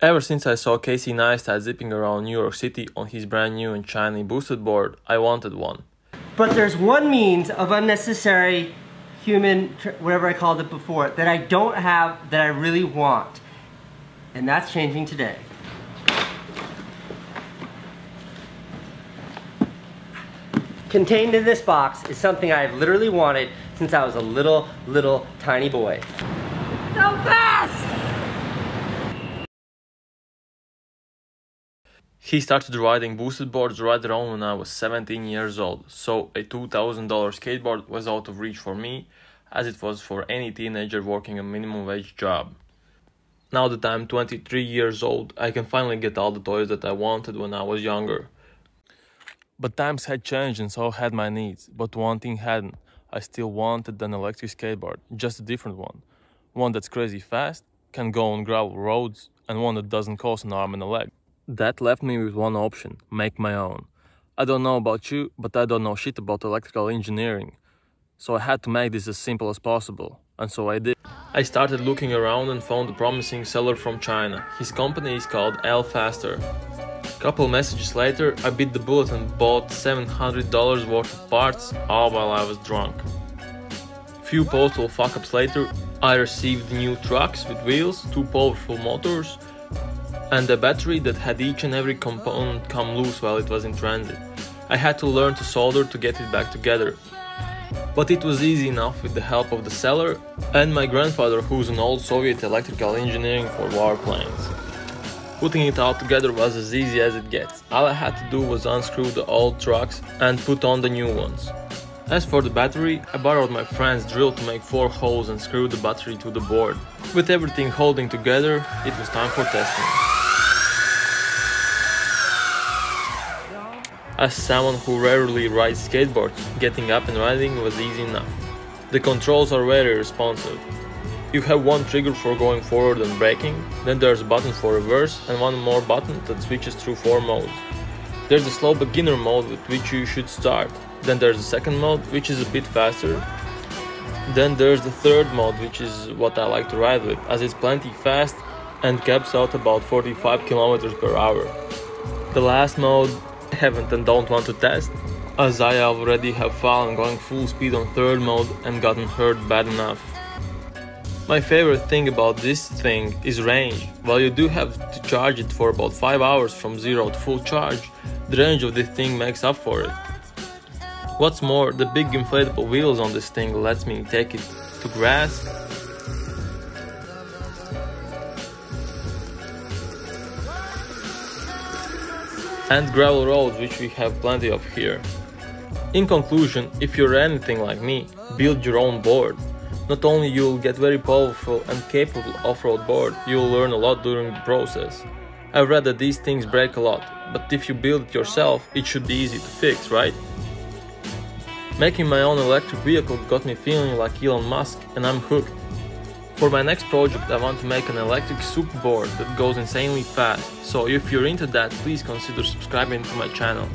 Ever since I saw Casey Neistat zipping around New York City on his brand new and shiny boosted board, I wanted one. But there's one means of unnecessary human, whatever I called it before, that I don't have that I really want. And that's changing today. Contained in this box is something I've literally wanted since I was a little, little, tiny boy. So fast! He started riding boosted boards right around when I was 17 years old, so a $2,000 skateboard was out of reach for me, as it was for any teenager working a minimum wage job. Now that I'm 23 years old, I can finally get all the toys that I wanted when I was younger. But times had changed and so had my needs, but one thing hadn't. I still wanted an electric skateboard, just a different one. One that's crazy fast, can go on gravel roads, and one that doesn't cost an arm and a leg. That left me with one option make my own. I don't know about you, but I don't know shit about electrical engineering. So I had to make this as simple as possible, and so I did. I started looking around and found a promising seller from China. His company is called L Faster. Couple messages later, I bit the bullet and bought $700 worth of parts, all while I was drunk. Few postal fuck-ups later, I received new trucks with wheels, two powerful motors, and a battery that had each and every component come loose while it was in transit. I had to learn to solder to get it back together. But it was easy enough with the help of the seller and my grandfather who's an old Soviet electrical engineering for warplanes. Putting it all together was as easy as it gets. All I had to do was unscrew the old trucks and put on the new ones. As for the battery, I borrowed my friend's drill to make 4 holes and screw the battery to the board. With everything holding together, it was time for testing. As someone who rarely rides skateboards, getting up and riding was easy enough. The controls are very responsive. You have one trigger for going forward and braking, then there's a button for reverse and one more button that switches through four modes. There's a slow beginner mode with which you should start, then there's a second mode which is a bit faster, then there's the third mode which is what I like to ride with as it's plenty fast and caps out about 45 km per hour. The last mode haven't and don't want to test, as I already have fallen going full speed on third mode and gotten hurt bad enough. My favorite thing about this thing is range. While you do have to charge it for about 5 hours from 0 to full charge, the range of this thing makes up for it. What's more, the big inflatable wheels on this thing lets me take it to grass, and gravel roads which we have plenty of here. In conclusion, if you're anything like me, build your own board. Not only you'll get very powerful and capable off-road board, you'll learn a lot during the process. I've read that these things break a lot, but if you build it yourself, it should be easy to fix, right? Making my own electric vehicle got me feeling like Elon Musk and I'm hooked. For my next project I want to make an electric super board that goes insanely fast, so if you're into that please consider subscribing to my channel.